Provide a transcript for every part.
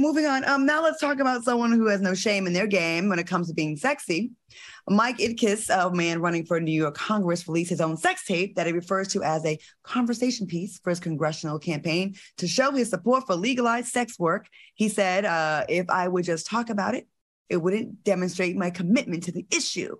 moving on. Um, now let's talk about someone who has no shame in their game when it comes to being sexy. Mike Itkis, a man running for New York Congress, released his own sex tape that he refers to as a conversation piece for his congressional campaign to show his support for legalized sex work. He said, uh, if I would just talk about it, it wouldn't demonstrate my commitment to the issue.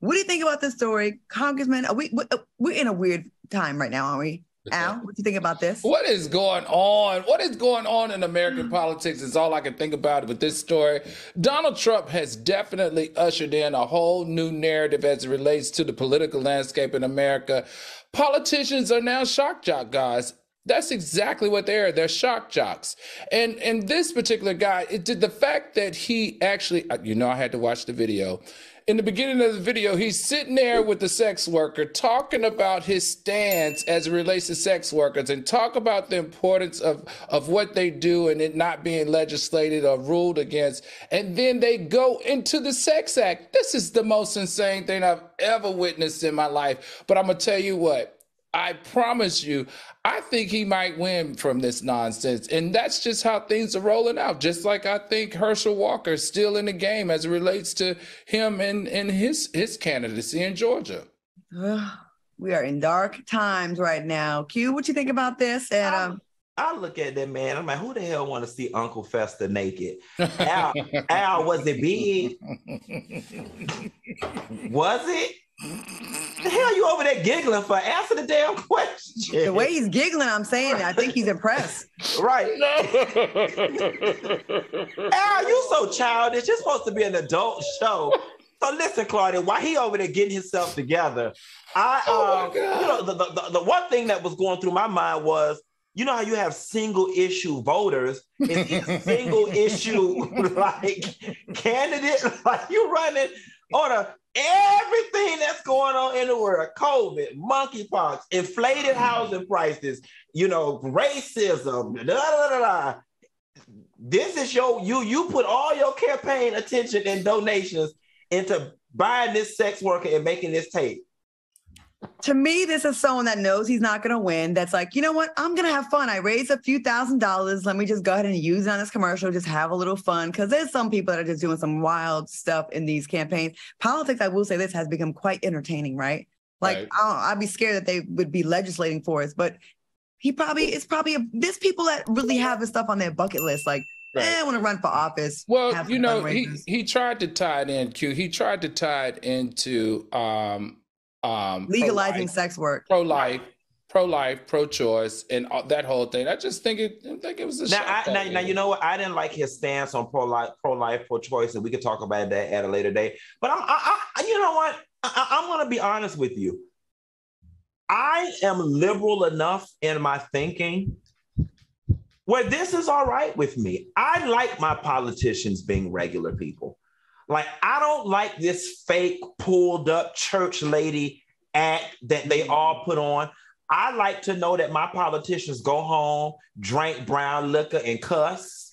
What do you think about this story, Congressman? Are we we're in a weird time right now, aren't we? Al, what do you think about this? What is going on? What is going on in American mm. politics is all I can think about with this story. Donald Trump has definitely ushered in a whole new narrative as it relates to the political landscape in America. Politicians are now shock jock guys. That's exactly what they are. They're shock jocks. And and this particular guy, it did the fact that he actually, uh, you know, I had to watch the video in the beginning of the video, he's sitting there with the sex worker talking about his stance as it relates to sex workers and talk about the importance of, of what they do and it not being legislated or ruled against. And then they go into the sex act. This is the most insane thing I've ever witnessed in my life. But I'm going to tell you what, I promise you, I think he might win from this nonsense. And that's just how things are rolling out. Just like I think Herschel Walker is still in the game as it relates to him and, and his his candidacy in Georgia. we are in dark times right now. Q, what you think about this? And um, I look at that man. I'm like, who the hell want to see Uncle Fester naked? Al, Al, was it big? was it? The hell you over there giggling for? Answer the damn question. The way he's giggling, I'm saying I think he's impressed. right. Al, you so childish. It's supposed to be an adult show. So listen, Claudia, while he over there getting himself together, I oh uh, you know the, the, the one thing that was going through my mind was you know how you have single issue voters and single issue like candidate like you running on a everything that's going on in the world COVID, monkeypox, inflated housing prices, you know, racism, da, da, da, da. This is your you you put all your campaign attention and donations into buying this sex worker and making this tape to me, this is someone that knows he's not going to win. That's like, you know what? I'm going to have fun. I raised a few thousand dollars. Let me just go ahead and use it on this commercial, just have a little fun. Because there's some people that are just doing some wild stuff in these campaigns. Politics, I will say this, has become quite entertaining, right? Like, right. I'd be scared that they would be legislating for us, but he probably, it's probably, a, there's people that really have this stuff on their bucket list. Like, Right. Eh, I want to run for office. Well, you know, he he tried to tie it in. Q. He tried to tie it into um, um, legalizing pro-life, sex work, pro life, pro life, pro choice, and all, that whole thing. I just think it, I think it was a now. I, now, now, you know what? I didn't like his stance on pro life, pro life, pro choice, and we could talk about that at a later date. But I'm, I, I you know what? I, I'm going to be honest with you. I am liberal enough in my thinking where this is all right with me. I like my politicians being regular people. Like, I don't like this fake pulled up church lady act that they mm-hmm. all put on. I like to know that my politicians go home, drink brown liquor, and cuss.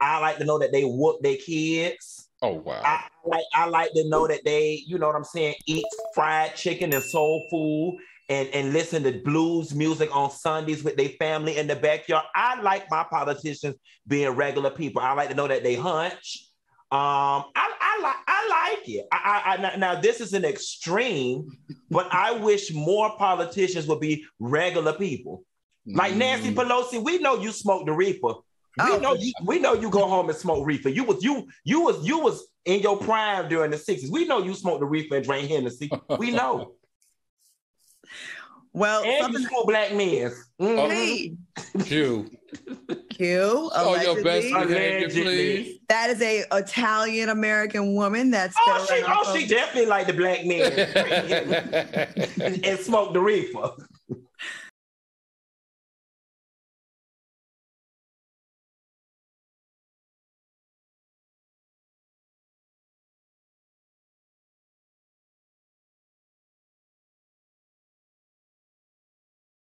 I like to know that they whoop their kids. Oh wow! I like I like to know that they, you know what I'm saying, eat fried chicken and soul food and, and listen to blues music on Sundays with their family in the backyard. I like my politicians being regular people. I like to know that they hunch. Um, I, I like I like it. I, I, I, now this is an extreme, but I wish more politicians would be regular people. Like Nancy mm. Pelosi, we know you smoke the reefer. We oh, know you, we know you go home and smoke reefer. You was you you was you was in your prime during the 60s. We know you smoked the reefer and drank Hennessy. We know. Well, and something... you black men. Mm-hmm. Hey. Q. Q. Oh, your best behavior, please. That is a Italian American woman. That's oh, she, oh, she definitely like the black men and, and smoke the reefer.